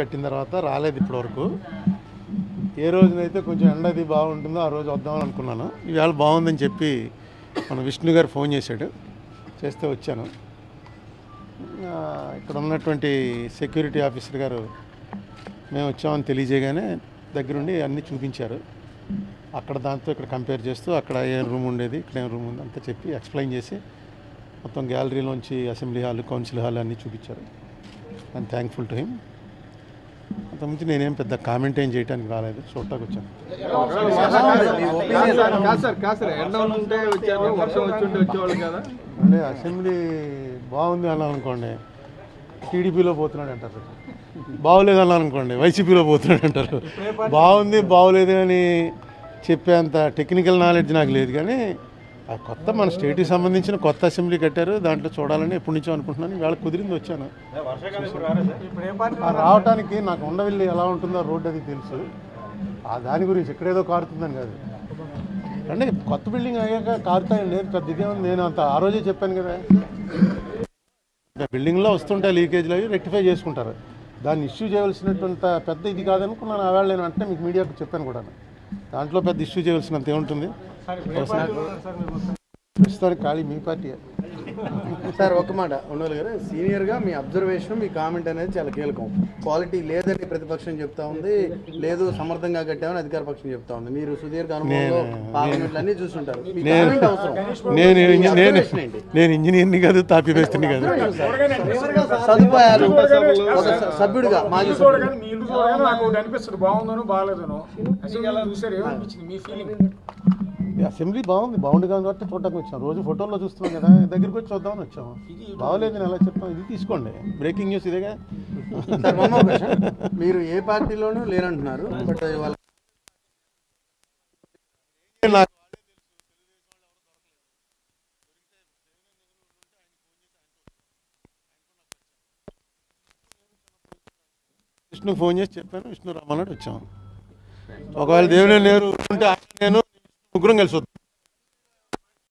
కట్టిన తర్వాత రాలేదు ఇప్పటివరకు. ఏ రోజునైతే కొంచెం ఎండ అది బాగుంటుందో ఆ రోజు వద్దామని అనుకున్నాను. ఇవాళ బాగుందని చెప్పి మన విష్ణు గారు ఫోన్ చేశాడు. చేస్తే వచ్చాను. ఇక్కడ ఉన్నటువంటి సెక్యూరిటీ ఆఫీసర్ గారు మేము వచ్చామని తెలియజేయగానే దగ్గరుండి అన్నీ చూపించారు. అక్కడ దాంతో ఇక్కడ కంపేర్ చేస్తూ అక్కడ ఏ రూమ్ ఉండేది ఇక్కడ ఏం రూమ్ ఉంది అంతా చెప్పి ఎక్స్ప్లెయిన్ చేసి మొత్తం గ్యాలరీలోంచి అసెంబ్లీ హాల్ కౌన్సిల్ హాల్ అన్నీ చూపించారు. ఐఎమ్ థ్యాంక్ఫుల్ టు హిమ్ అంతకుమించి నేనేం పెద్ద కామెంట్ ఏం చేయడానికి రాలేదు చూడటానికి వచ్చాను. వర్షం వచ్చి అంటే అసెంబ్లీ బాగుంది అన్నాను అనుకోండి. టీడీపీలో పోతున్నాడు అంటారు. బాగోలేదు అన్నాను అనుకోండి. వైసీపీలో పోతున్నాడు అంటారు. బాగుంది బాగోలేదు అని చెప్పేంత టెక్నికల్ నాలెడ్జ్ నాకు లేదు కానీ ఆ కొత్త మన స్టేట్కి సంబంధించిన కొత్త అసెంబ్లీ కట్టారు దాంట్లో చూడాలని ఎప్పటి నుంచో అనుకుంటున్నాను. ఇవాళ కుదిరింది వచ్చాను. ఆ రావటానికి నాకు ఉండవిల్లి ఎలా ఉంటుందో రోడ్డు అది తెలుసు. ఆ దాని గురించి ఎక్కడేదో కారుతుందని కాదు. అంటే కొత్త బిల్డింగ్ అయ్యాక కారుతాయి లేదు పెద్ద నేను అంత ఆ రోజే చెప్పాను కదా. బిల్డింగ్లో వస్తుంటాయి లీకేజ్లు అవి రెక్టిఫై చేసుకుంటారు. దాన్ని ఇష్యూ చేయవలసినటువంటి పెద్ద ఇది కాదనుకున్నాను. ఆ వేళ నేను అంటే మీకు మీడియాకు చెప్పాను కూడా దాంట్లో పెద్ద ఇష్యూ చేయవలసినంత ఏముంటుంది? ప్రస్తుతానికి ఖాళీ మీ పార్టీ. సార్ ఒక మాట ఉండవాలి గారు సీనియర్గా మీ అబ్జర్వేషన్ మీ కామెంట్ అనేది చాలా కీలకం. క్వాలిటీ లేదని ప్రతిపక్షం చెప్తా ఉంది. లేదు సమర్థంగా కట్టామని అధికార పక్షం చెప్తా ఉంది. మీరు సుదీర్ఘ అనుభవంలో పార్లమెంట్లు అన్నీ చూస్తుంటారు మీ నేను నేను ఇంజనీర్ని కాదు తాపి వేస్తుంది కాదు. సదుపాయాలు సభ్యుడిగా మాజీ అనిపిస్తుంది. బాగుందనో బాగాలేదనో. అసలు చూసారు ఏమనిపించింది మీ ఫీలింగ్ ఈ అసెంబ్లీ బాగుంది బాగుంది కాబట్టి చూడటానికి వచ్చాం. రోజు ఫోటోల్లో చూస్తున్నాం కదా దగ్గరికి వచ్చి చూద్దామని వచ్చాము. బాగోలేదు నేను ఎలా చెప్తాం ఇది తీసుకోండి. బ్రేకింగ్ న్యూస్ ఇదేగా. మీరు ఏ పార్టీలోనూ లేరంటున్నారు బట్ నాకు విష్ణు ఫోన్ చేసి చెప్పాను విష్ణు రమ్మన్నాడు వచ్చాము. ఒకవేళ దేవుని నేరు ఉంటే నేను ముగ్గురం కలిసి వద్దాం